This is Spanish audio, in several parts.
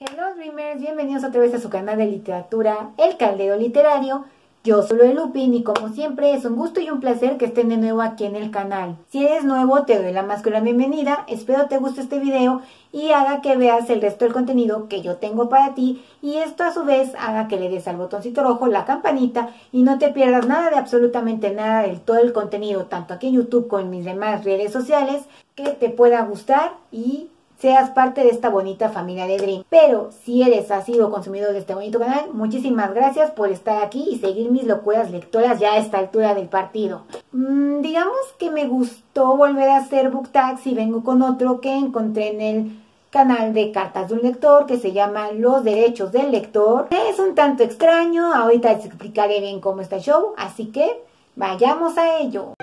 Hello Dreamers, bienvenidos otra vez a su canal de literatura, El Caldero Literario. Yo soy de Lupin y como siempre es un gusto y un placer que estén de nuevo aquí en el canal. Si eres nuevo te doy la más la bienvenida, espero te guste este video y haga que veas el resto del contenido que yo tengo para ti y esto a su vez haga que le des al botoncito rojo, la campanita y no te pierdas nada de absolutamente nada del todo el contenido, tanto aquí en YouTube como en mis demás redes sociales, que te pueda gustar y seas parte de esta bonita familia de Dream. Pero si eres ha sido consumidor de este bonito canal, muchísimas gracias por estar aquí y seguir mis locuras lectoras ya a esta altura del partido. Mm, digamos que me gustó volver a hacer book tags y vengo con otro que encontré en el canal de cartas de un lector que se llama Los Derechos del Lector. Es un tanto extraño, ahorita les explicaré bien cómo está el show, así que vayamos a ello.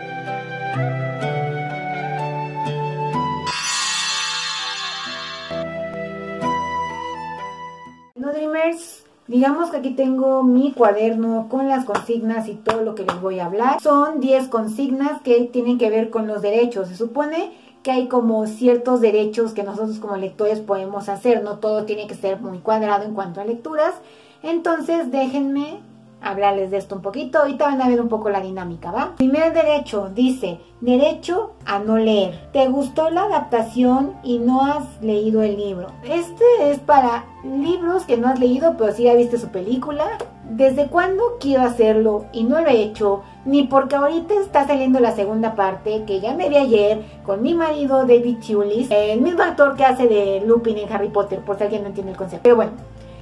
Digamos que aquí tengo mi cuaderno con las consignas y todo lo que les voy a hablar. Son 10 consignas que tienen que ver con los derechos. Se supone que hay como ciertos derechos que nosotros como lectores podemos hacer. No todo tiene que ser muy cuadrado en cuanto a lecturas. Entonces déjenme hablarles de esto un poquito. Ahorita van a ver un poco la dinámica, ¿va? Primer derecho dice, derecho a no leer. ¿Te gustó la adaptación y no has leído el libro? Este es para libros que no has leído, pero sí ya viste su película. ¿Desde cuándo quiero hacerlo y no lo he hecho? Ni porque ahorita está saliendo la segunda parte que ya me vi ayer con mi marido David Tulis, el mismo actor que hace de Lupin en Harry Potter, por si alguien no entiende el concepto. Pero bueno,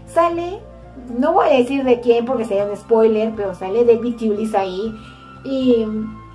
sale no voy a decir de quién porque sería un spoiler, pero sale David Tulis ahí. Y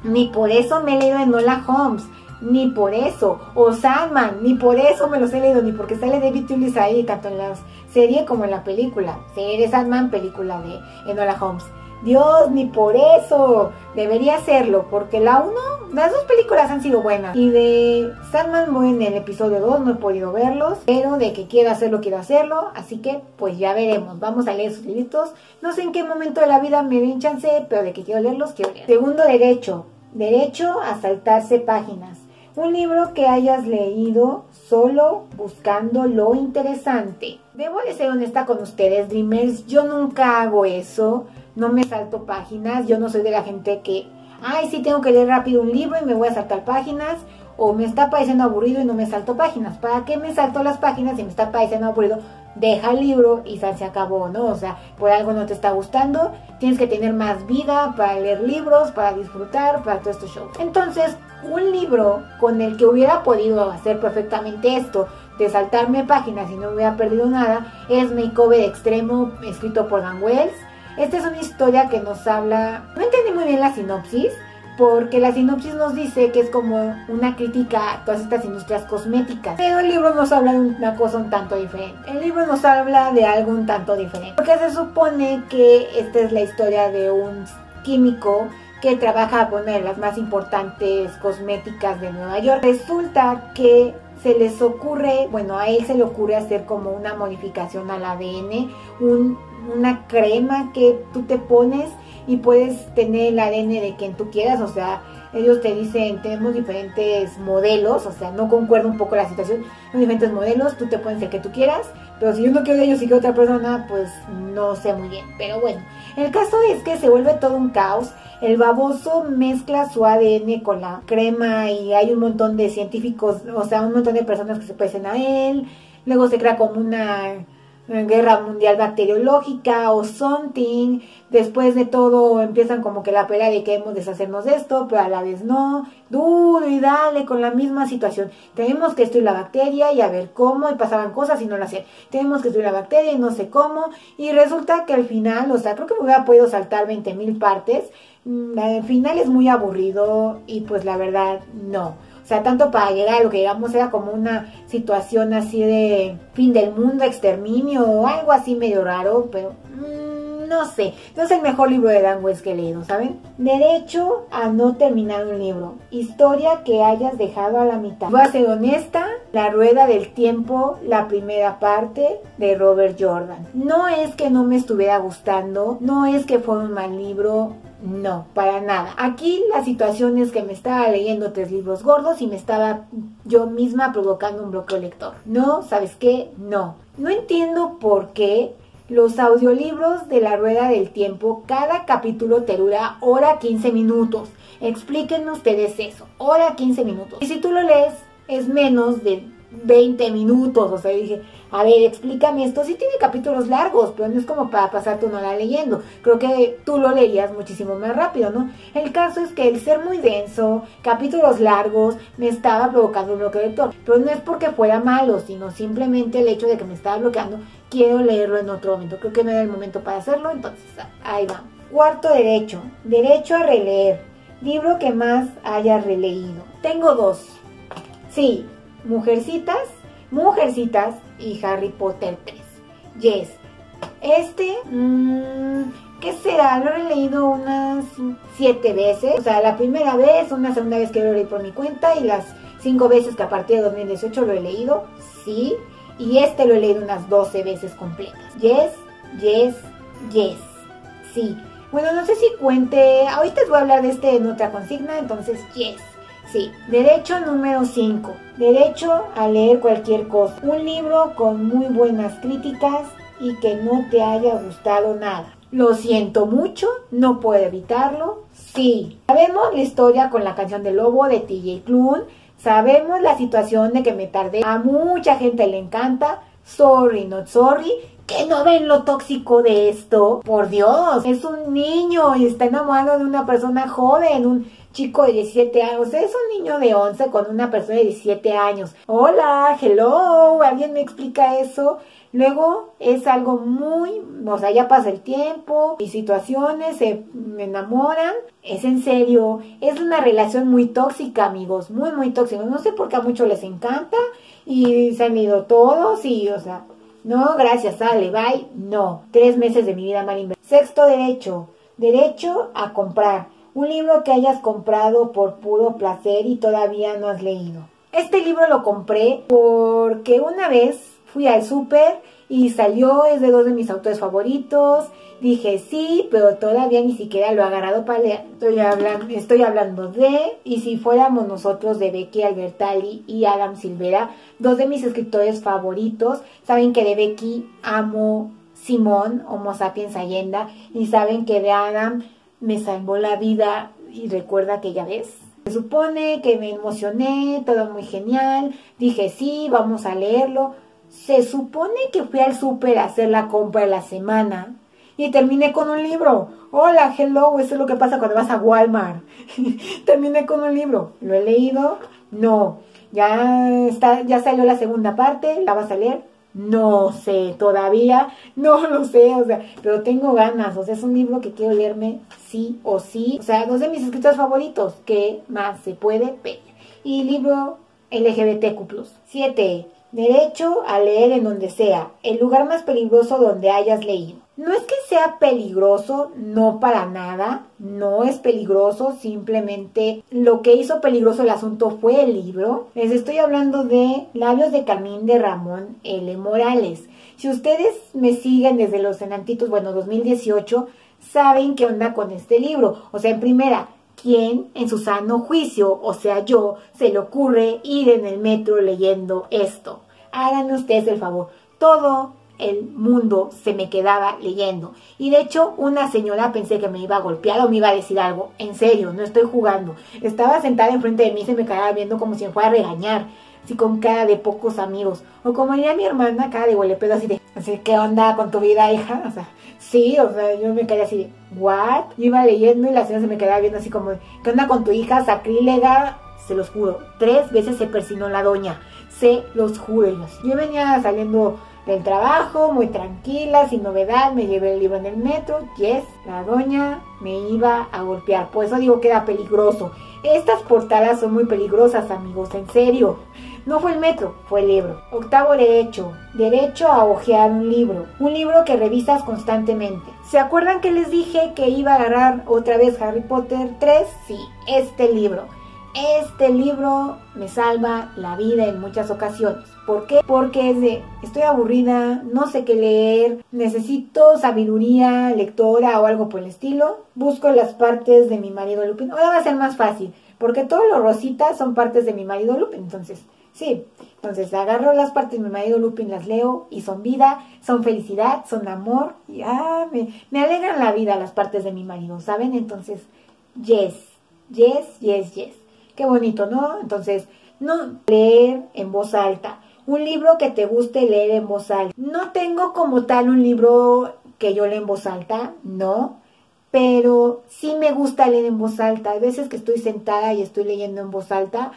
ni por eso me he leído Enola Holmes, ni por eso. O Sandman, ni por eso me los he leído, ni porque sale David Tulis ahí, tanto en la serie como en la película. Serie Sandman, película de Enola Holmes. Dios, ni por eso. Debería hacerlo, porque la 1, las dos películas han sido buenas. Y de Sandman voy en el episodio 2, no he podido verlos, pero de que quiero hacerlo, quiero hacerlo. Así que, pues ya veremos. Vamos a leer sus libritos. No sé en qué momento de la vida me den chance, pero de que quiero leerlos, quiero leer. Segundo derecho. Derecho a saltarse páginas. Un libro que hayas leído solo buscando lo interesante. Debo de ser honesta con ustedes, Dreamers. Yo nunca hago eso no me salto páginas, yo no soy de la gente que, ay, sí tengo que leer rápido un libro y me voy a saltar páginas, o me está pareciendo aburrido y no me salto páginas. ¿Para qué me salto las páginas si me está pareciendo aburrido? Deja el libro y se acabó, ¿no? O sea, por algo no te está gustando, tienes que tener más vida para leer libros, para disfrutar, para todo este show. Entonces, un libro con el que hubiera podido hacer perfectamente esto, de saltarme páginas y no hubiera perdido nada, es Makeover Extremo, escrito por Dan Wells esta es una historia que nos habla, no entendí muy bien la sinopsis, porque la sinopsis nos dice que es como una crítica a todas estas industrias cosméticas. Pero el libro nos habla de una cosa un tanto diferente. El libro nos habla de algo un tanto diferente. Porque se supone que esta es la historia de un químico que trabaja con una de las más importantes cosméticas de Nueva York. Resulta que se les ocurre, bueno, a él se le ocurre hacer como una modificación al ADN, un una crema que tú te pones y puedes tener el ADN de quien tú quieras, o sea, ellos te dicen, tenemos diferentes modelos, o sea, no concuerda un poco la situación, son diferentes modelos, tú te pones el que tú quieras, pero si uno quiere de ellos y que otra persona, pues no sé muy bien, pero bueno, el caso es que se vuelve todo un caos, el baboso mezcla su ADN con la crema y hay un montón de científicos, o sea, un montón de personas que se parecen a él, luego se crea como una guerra mundial bacteriológica o something. Después de todo empiezan como que la pelea de que hemos deshacernos de esto, pero a la vez no. Duro y dale con la misma situación. Tenemos que destruir la bacteria y a ver cómo, y pasaban cosas y no lo hacían. Tenemos que destruir la bacteria y no sé cómo. Y resulta que al final, o sea, creo que me hubiera podido saltar 20 mil partes. Mm, al final es muy aburrido y pues la verdad no. O sea, tanto para llegar a lo que llegamos era como una situación así de fin del mundo, exterminio o algo así medio raro, pero mmm, no sé. No es el mejor libro de Dan West que he leído, ¿saben? Derecho a no terminar un libro. Historia que hayas dejado a la mitad. Voy a ser honesta, La Rueda del Tiempo, la primera parte de Robert Jordan. No es que no me estuviera gustando, no es que fue un mal libro, No, para nada. Aquí la situación es que me estaba leyendo tres libros gordos y me estaba yo misma provocando un bloqueo lector. No, ¿sabes qué? No. No entiendo por qué los audiolibros de la Rueda del Tiempo, cada capítulo te dura hora 15 minutos. Explíquenme ustedes eso, hora 15 minutos. Y si tú lo lees, es menos de 20 minutos. O sea, dije, a ver, explícame esto. Sí tiene capítulos largos, pero no es como para pasarte una hora leyendo. Creo que tú lo leías muchísimo más rápido, ¿no? El caso es que el ser muy denso, capítulos largos, me estaba provocando un bloqueo lector. Pero no es porque fuera malo, sino simplemente el hecho de que me estaba bloqueando. Quiero leerlo en otro momento. Creo que no era el momento para hacerlo, entonces ahí va. Cuarto derecho, derecho a releer. Libro que más haya releído. Tengo dos. Sí, Mujercitas, Mujercitas y Harry Potter 3. Yes. Este, mmm, ¿qué será? Lo he leído unas siete veces. O sea, la primera vez, una segunda vez que lo leí por mi cuenta y las cinco veces que a partir de 2018 lo he leído. Sí. Y este lo he leído unas 12 veces completas. Yes, yes, yes. Sí. Bueno, no sé si cuente. Ahorita les voy a hablar de este en otra consigna, entonces, yes. Sí, derecho número 5. Derecho a leer cualquier cosa. Un libro con muy buenas críticas y que no te haya gustado nada. Lo siento mucho, no puedo evitarlo. Sí. Sabemos la historia con la canción del lobo de TJ Klune. Sabemos la situación de que me tardé. A mucha gente le encanta. Sorry, not sorry. Que no ven lo tóxico de esto. Por Dios, es un niño y está enamorado de una persona joven. Un chico de 17 años, es un niño de 11 con una persona de 17 años. Hola, hello, ¿alguien me explica eso? Luego es algo muy, o sea, ya pasa el tiempo y situaciones se enamoran. Es en serio, es una relación muy tóxica, amigos, muy, muy tóxica. No sé por qué a muchos les encanta y se han ido todos y, o sea, no, gracias, sale, bye, no. Tres meses de mi vida mal invertida. Sexto derecho, derecho a comprar. Un libro que hayas comprado por puro placer y todavía no has leído. Este libro lo compré porque una vez fui al súper y salió, es de dos de mis autores favoritos. Dije sí, pero todavía ni siquiera lo he agarrado para leer. Estoy hablando, estoy hablando de, y si fuéramos nosotros de Becky Albertalli y Adam Silvera, dos de mis escritores favoritos. Saben que de Becky amo Simón, Homo sapiens Allenda, y saben que de Adam me salvó la vida y recuerda aquella vez. Se supone que me emocioné, todo muy genial, dije sí, vamos a leerlo. Se supone que fui al súper a hacer la compra de la semana y terminé con un libro. Hola, hello, eso es lo que pasa cuando vas a Walmart. terminé con un libro. ¿Lo he leído? No. Ya está, ya salió la segunda parte, ¿la vas a leer? No sé, todavía no lo sé, o sea, pero tengo ganas, o sea, es un libro que quiero leerme sí o sí, o sea, dos de mis escritores favoritos, ¿qué más se puede pedir? Y libro LGBTQ+. 7. Derecho a leer en donde sea, el lugar más peligroso donde hayas leído. No es que sea peligroso, no para nada, no es peligroso, simplemente lo que hizo peligroso el asunto fue el libro. Les estoy hablando de Labios de Camín de Ramón L. Morales. Si ustedes me siguen desde los Senantitos, bueno, 2018, saben qué onda con este libro. O sea, en primera, ¿quién en su sano juicio, o sea yo, se le ocurre ir en el metro leyendo esto? Háganme ustedes el favor. Todo el mundo se me quedaba leyendo. Y de hecho, una señora pensé que me iba a golpear o me iba a decir algo. En serio, no estoy jugando. Estaba sentada enfrente de mí y se me quedaba viendo como si me fuera a regañar. Así con cara de pocos amigos. O como diría mi hermana, cara de huele pedo así de, así, ¿qué onda con tu vida, hija? O sea, sí, o sea, yo me quedé así ¿what? iba leyendo y la señora se me quedaba viendo así como, ¿qué onda con tu hija sacrílega? Se los juro, tres veces se persinó la doña. Se los juro. Yo venía saliendo del trabajo, muy tranquila, sin novedad, me llevé el libro en el metro, yes, la doña me iba a golpear, por eso digo que era peligroso. Estas portadas son muy peligrosas, amigos, en serio. No fue el metro, fue el libro. Octavo derecho, derecho a hojear un libro, un libro que revisas constantemente. ¿Se acuerdan que les dije que iba a agarrar otra vez Harry Potter 3? Sí, este libro. Este libro me salva la vida en muchas ocasiones. ¿Por qué? Porque es de, estoy aburrida, no sé qué leer, necesito sabiduría lectora o algo por el estilo. Busco las partes de mi marido Lupin. Ahora va a ser más fácil, porque todo lo rosita son partes de mi marido Lupin. Entonces, sí. Entonces agarro las partes de mi marido Lupin, las leo y son vida, son felicidad, son amor. Y ah, me, me alegran la vida las partes de mi marido, ¿saben? Entonces, yes, yes, yes, yes. Qué bonito, ¿no? Entonces, no leer en voz alta. Un libro que te guste leer en voz alta. No tengo como tal un libro que yo lea en voz alta, no. Pero sí me gusta leer en voz alta. Hay veces que estoy sentada y estoy leyendo en voz alta.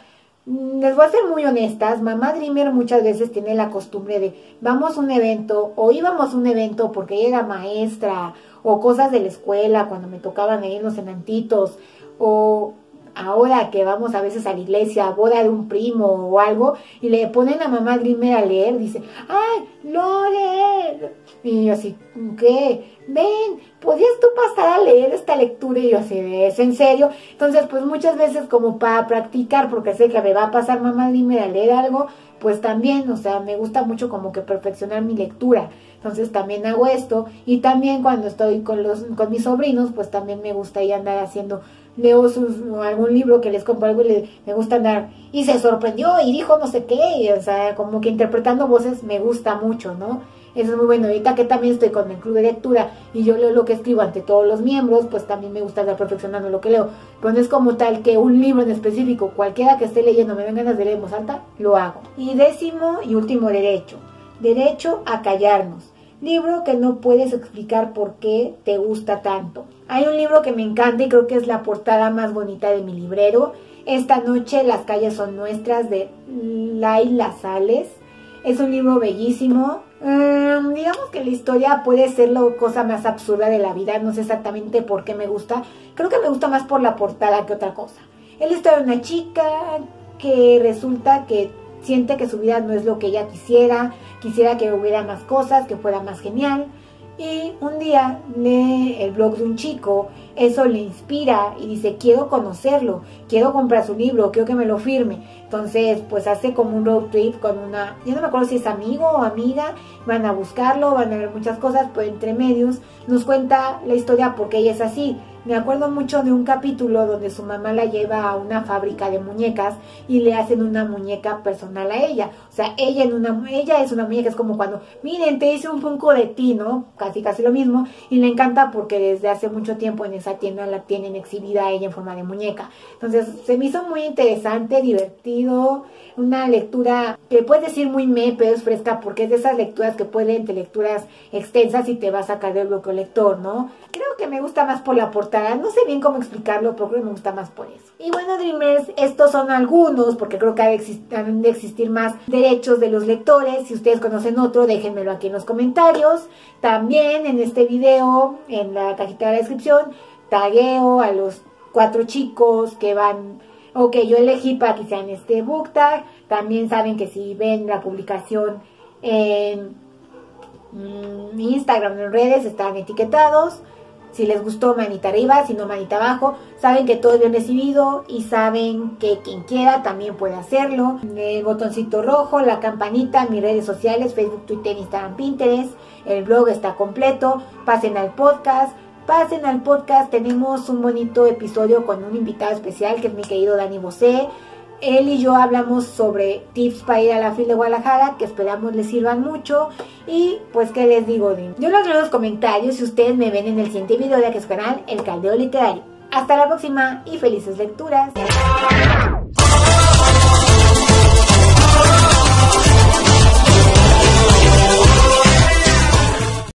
Mm, les voy a ser muy honestas, mamá Dreamer muchas veces tiene la costumbre de vamos a un evento o íbamos a un evento porque llega maestra o cosas de la escuela cuando me tocaban ahí en los enantitos o ahora que vamos a veces a la iglesia, a boda de un primo o algo, y le ponen a mamá Grimer a leer, dice, ¡ay, Lore! Y yo así, ¿qué? Ven, ¿podrías tú pasar a leer esta lectura? Y yo así, ¿es en serio? Entonces, pues muchas veces como para practicar, porque sé que me va a pasar mamá Grimer a leer algo, pues también, o sea, me gusta mucho como que perfeccionar mi lectura. Entonces también hago esto y también cuando estoy con los con mis sobrinos, pues también me gusta ir andar haciendo leo sus, algún libro que les compro algo y le, me gusta andar y se sorprendió y dijo no sé qué, o sea, como que interpretando voces me gusta mucho, ¿no? Eso es muy bueno. Ahorita que también estoy con el club de lectura y yo leo lo que escribo ante todos los miembros, pues también me gusta estar perfeccionando lo que leo. Pero no es como tal que un libro en específico, cualquiera que esté leyendo me den ganas de leer en lo hago. Y décimo y último derecho, derecho a callarnos. Libro que no puedes explicar por qué te gusta tanto. Hay un libro que me encanta y creo que es la portada más bonita de mi librero. Esta noche las calles son nuestras de Laila Sales. Es un libro bellísimo. Mm, digamos que la historia puede ser la cosa más absurda de la vida. No sé exactamente por qué me gusta. Creo que me gusta más por la portada que otra cosa. Él está de una chica que resulta que siente que su vida no es lo que ella quisiera, quisiera que hubiera más cosas, que fuera más genial. Y un día lee el blog de un chico, eso le inspira y dice, quiero conocerlo, quiero comprar su libro, quiero que me lo firme. Entonces, pues hace como un road trip con una, yo no me acuerdo si es amigo o amiga, van a buscarlo, van a ver muchas cosas, pues entre medios nos cuenta la historia porque ella es así. Me acuerdo mucho de un capítulo donde su mamá la lleva a una fábrica de muñecas y le hacen una muñeca personal a ella. O sea, ella en una ella es una muñeca, es como cuando, miren, te hice un punco de ti, ¿no? Casi casi lo mismo y le encanta porque desde hace mucho tiempo en esa tienda la tienen exhibida ella en forma de muñeca. Entonces, se me hizo muy interesante, divertido, una lectura que puedes decir muy me, pero es fresca porque es de esas lecturas que pueden de lecturas extensas y te va a sacar del bloqueo lector, ¿no? Que me gusta más por la portada no sé bien cómo explicarlo, pero creo que me gusta más por eso. Y bueno, Dreamers, estos son algunos, porque creo que han de existir más derechos de los lectores. Si ustedes conocen otro, déjenmelo aquí en los comentarios. También en este video, en la cajita de la descripción, tagueo a los cuatro chicos que van o que yo elegí para que sean este book tag. También saben que si ven la publicación en mm, Instagram, en redes, están etiquetados. Si les gustó, manita arriba, si no, manita abajo. Saben que todo es bien recibido y saben que quien quiera también puede hacerlo. El botoncito rojo, la campanita, mis redes sociales, Facebook, Twitter, Instagram, Pinterest. El blog está completo. Pasen al podcast. Pasen al podcast. Tenemos un bonito episodio con un invitado especial que es mi querido Dani Bosé él y yo hablamos sobre tips para ir a la FIL de Guadalajara, que esperamos les sirvan mucho. Y pues, ¿qué les digo? Yo los leo en los comentarios si ustedes me ven en el siguiente video de que canal El Caldeo Literario. Hasta la próxima y felices lecturas.